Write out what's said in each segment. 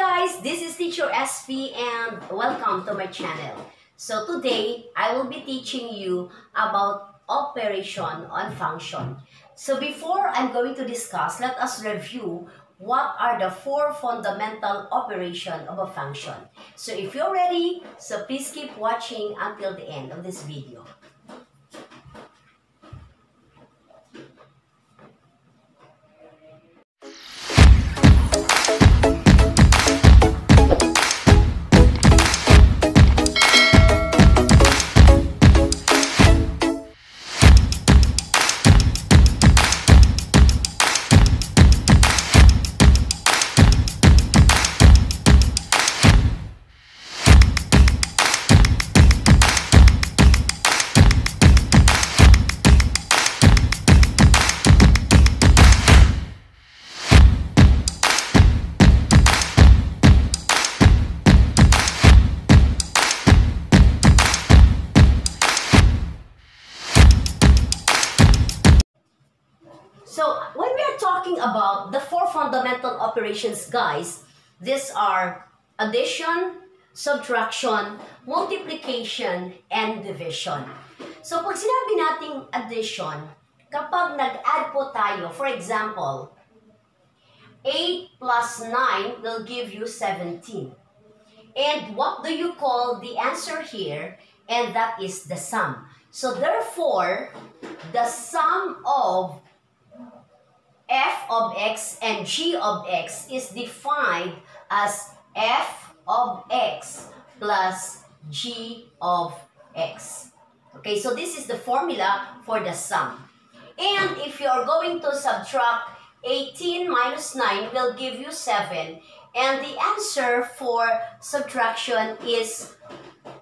Guys, this is Teacher SP and welcome to my channel. So today, I will be teaching you about operation on function. So before I'm going to discuss, let us review what are the four fundamental operation of a function. So if you're ready, so please keep watching until the end of this video. Operations, guys, these are addition, subtraction, multiplication, and division. So pag sinabi nating addition, kapag nag-add po tayo, for example, 8 plus 9 will give you 17. And what do you call the answer here? And that is the sum. So therefore, the sum of of x and g of x is defined as f of x plus g of x. Okay, so this is the formula for the sum. And if you are going to subtract 18 minus 9 will give you 7. And the answer for subtraction is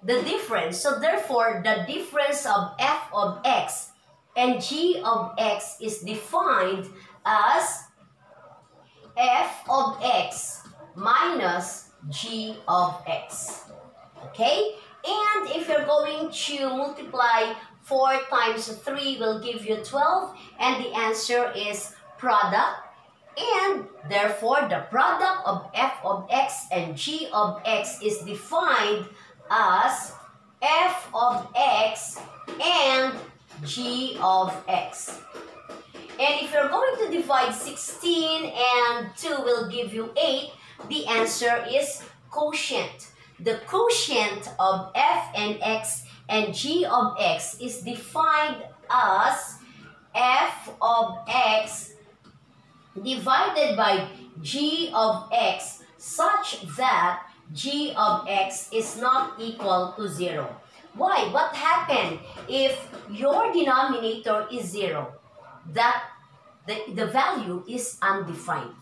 the difference. So therefore, the difference of f of x and g of x is defined as f of x minus g of x. Okay? And if you're going to multiply 4 times 3 will give you 12 and the answer is product and therefore the product of f of x and g of x is defined as f of x and g of x. And if you're going to divide 16 and 2 will give you 8, the answer is quotient. The quotient of f and x and g of x is defined as f of x divided by g of x such that g of x is not equal to 0. Why? What happened if your denominator is 0? That the, the value is undefined.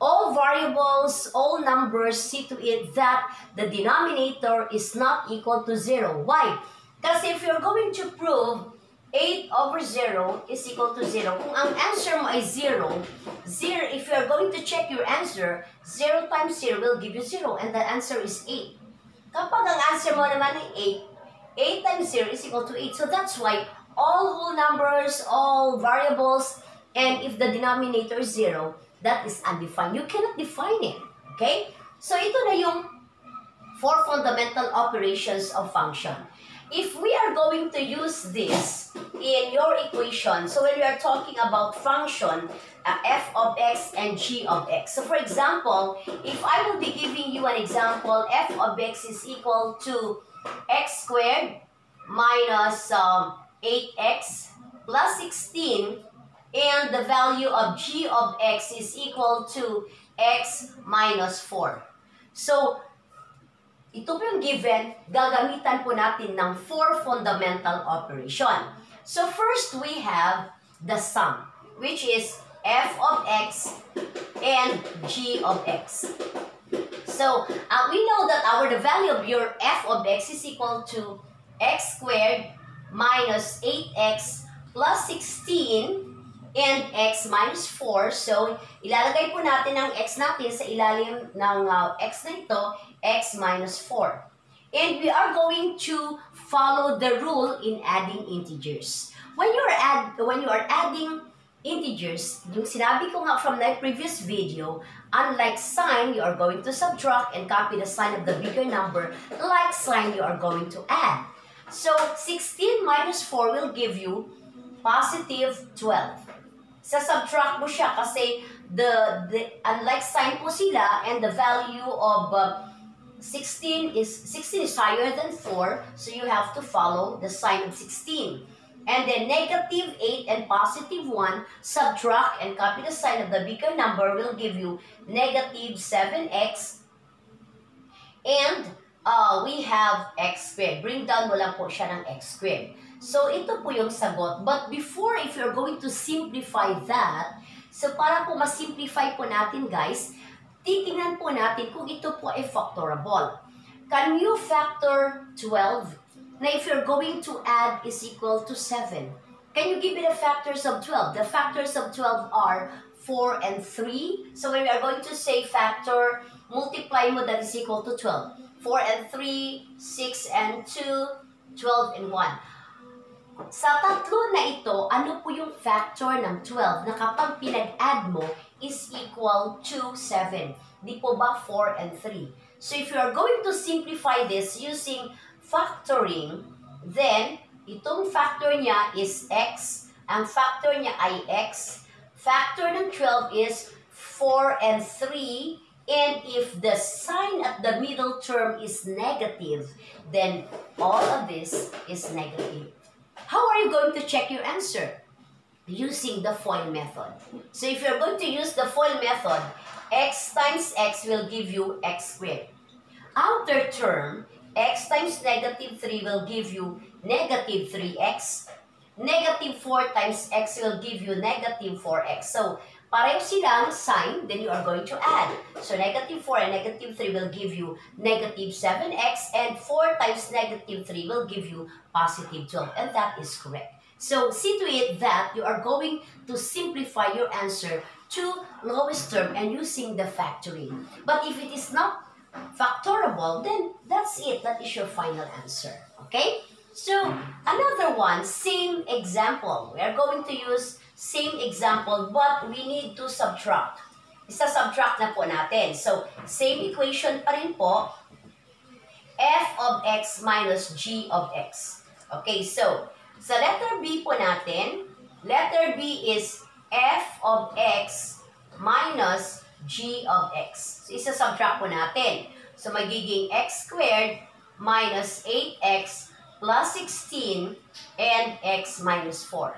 All variables, all numbers see to it that the denominator is not equal to 0. Why? Because if you're going to prove 8 over 0 is equal to 0, kung ang answer mo ay 0, 0, if you're going to check your answer, 0 times 0 will give you 0 and the answer is 8. Kapag ang answer mo naman ay 8, 8 times 0 is equal to 8. So that's why all whole numbers, all variables, and if the denominator is zero, that is undefined. You cannot define it. Okay? So ito na yung four fundamental operations of function. If we are going to use this in your equation, so when we are talking about function, uh, f of x and g of x. So for example, if I will be giving you an example, f of x is equal to x squared minus um, 8x plus 16 and the value of g of x is equal to x minus 4. So, ito po yung given, gagamitan po natin ng four fundamental operation. So, first we have the sum, which is f of x and g of x. So, uh, we know that our the value of your f of x is equal to x squared minus 8x plus 16 and x minus 4. So, ilalagay po natin ang x natin sa ilalim ng uh, x na ito, x minus 4. And we are going to follow the rule in adding integers. When you are add when you are adding integers, yung sinabi ko nga from the previous video, unlike sign, you are going to subtract and copy the sign of the bigger number. Like sign, you are going to add. So, 16 minus 4 will give you positive 12. Sa subtract mo siya kasi the, the unlike sign po sila and the value of uh, 16 is 16 is higher than 4, so you have to follow the sign of 16. And then negative 8 and positive 1, subtract and copy the sign of the bigger number will give you negative 7x. And uh, we have x squared. Bring down mo lang po siya ng x squared. So, ito po yung sagot. But before, if you're going to simplify that, so para po masimplify po natin, guys, titingnan po natin kung ito po ay factorable. Can you factor 12? Na if you're going to add is equal to 7. Can you give me the factors of 12? The factors of 12 are 4 and 3. So when we are going to say factor, multiply mo that is equal to 12. 4 and 3, 6 and 2, 12 and 1. Sa tatlo na ito, ano po yung factor ng 12 na kapag pinag-add mo is equal to 7? Di po ba 4 and 3? So if you are going to simplify this using factoring, then itong factor niya is x, ang factor niya ay x, factor ng 12 is 4 and 3, and if the sign at the middle term is negative, then all of this is negative. How are you going to check your answer? Using the FOIL method. So if you're going to use the FOIL method, x times x will give you x squared. Outer term, x times negative 3 will give you negative 3x. Negative 4 times x will give you negative 4x. So, pareho silang sign, then you are going to add. So, negative 4 and negative 3 will give you negative 7x, and 4 times negative 3 will give you positive 12, and that is correct. So, see to it that you are going to simplify your answer to lowest term and using the factoring. But if it is not factorable, then that's it. That is your final answer. Okay? So, another one, same example. We are going to use same example, but we need to subtract. Isa-subtract na po natin. So, same equation pa rin po. f of x minus g of x. Okay, so, sa letter B po natin, letter B is f of x minus g of x. So, isa-subtract po natin. So, magiging x squared minus 8x plus 16 and x minus 4.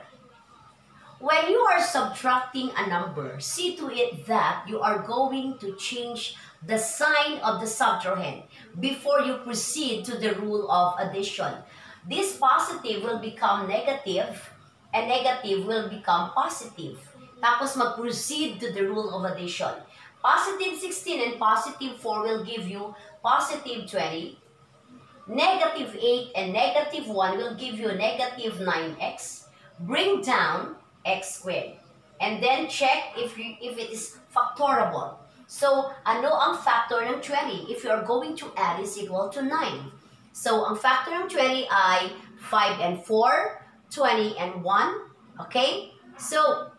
When you are subtracting a number, see to it that you are going to change the sign of the subtrahend before you proceed to the rule of addition. This positive will become negative and negative will become positive. Tapos mag-proceed to the rule of addition. Positive 16 and positive 4 will give you positive 20 negative 8 and negative 1 will give you negative 9x. Bring down x squared. And then check if, you, if it is factorable. So, ano ang factor ng 20? If you are going to add is equal to 9. So, ang factor ng 20 ay 5 and 4, 20 and 1. Okay? So,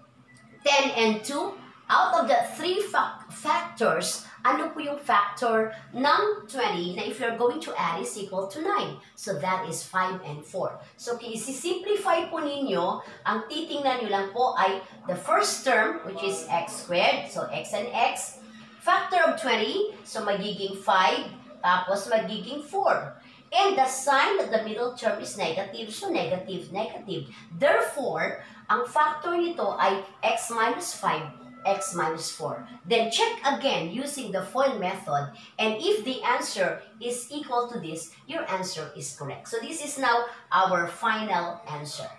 10 and 2. Out of the three fa factors, ano po yung factor ng 20 na if you're going to add is equal to 9. So that is 5 and 4. So kung isi-simplify po ninyo, ang titingnan nyo lang po ay the first term, which is x squared, so x and x, factor of 20, so magiging 5, tapos magiging 4. And the sign of the middle term is negative, so negative, negative. Therefore, ang factor nito ay x minus 5 x minus 4. Then check again using the FOIL method and if the answer is equal to this, your answer is correct. So this is now our final answer.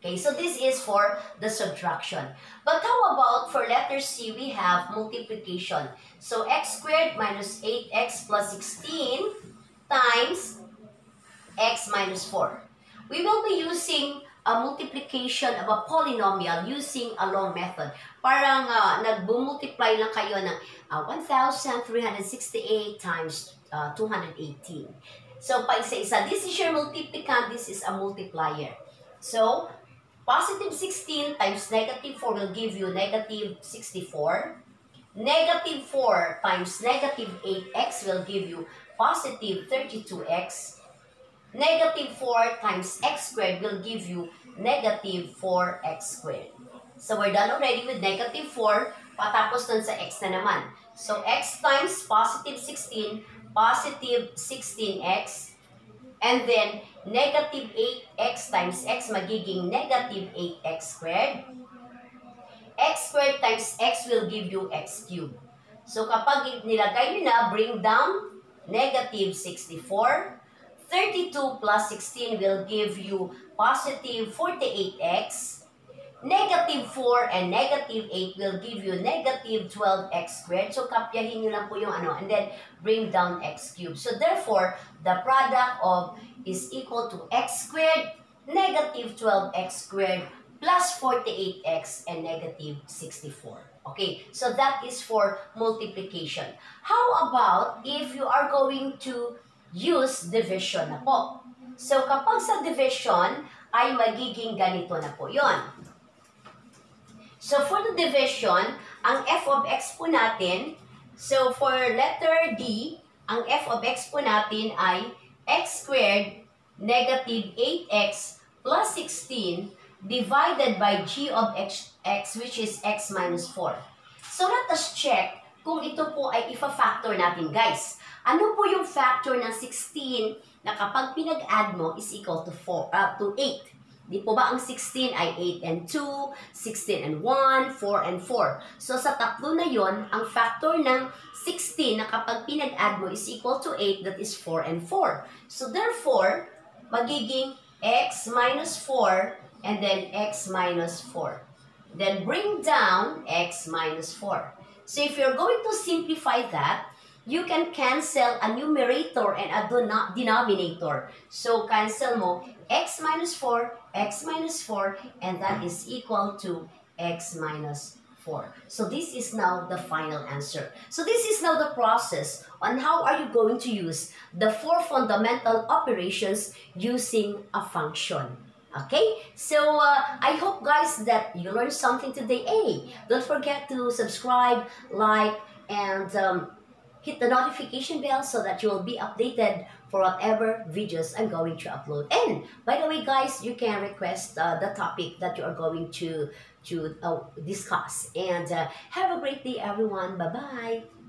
Okay, so this is for the subtraction. But how about for letter C, we have multiplication. So x squared minus 8x plus 16 times x minus 4. We will be using a multiplication of a polynomial using a long method. Parang uh, nag-multiply lang kayo ng uh, 1,368 times uh, 218. So, pa isa-isa, this is your multiplicand, this is a multiplier. So, positive 16 times negative 4 will give you negative 64. Negative 4 times negative 8x will give you positive 32x. Negative 4 times x squared will give you negative 4x squared. So we're done already with negative 4. Patapos dun sa x na naman. So x times positive 16, positive 16x. And then negative 8x times x magiging negative 8x squared. x squared times x will give you x cubed. So kapag nilagay nyo na, bring down negative 64. 32 plus 16 will give you positive 48x. Negative 4 and negative 8 will give you negative 12x squared. So, kapyahin nyo lang po yung ano, and then bring down x cubed. So, therefore, the product of is equal to x squared, negative 12x squared, plus 48x, and negative 64. Okay, so that is for multiplication. How about if you are going to use division na po? So, kapag sa division, ay magiging ganito na po yon. So, for the division, ang f of x po natin, so for letter D, ang f of x po natin ay x squared negative 8x plus 16 divided by g of x, x which is x minus 4. So, let us check kung ito po ay ifa-factor natin, guys. Ano po yung factor ng 16 na kapag pinag-add mo is equal to 4 uh, to 8? Di po ba ang 16 ay 8 and 2, 16 and 1, 4 and 4. So sa tatlo na yon, ang factor ng 16 na kapag pinag-add mo is equal to 8, that is 4 and 4. So therefore, magiging x minus 4 and then x minus 4. Then bring down x minus 4. So if you're going to simplify that, you can cancel a numerator and a denominator. So cancel mo x minus 4 x minus 4 and that is equal to x minus 4. So this is now the final answer. So this is now the process on how are you going to use the four fundamental operations using a function. Okay, so uh, I hope guys that you learned something today. Hey, don't forget to subscribe, like, and um, hit the notification bell so that you will be updated for whatever videos I'm going to upload. And by the way, guys, you can request uh, the topic that you are going to to uh, discuss. And uh, have a great day, everyone. Bye bye.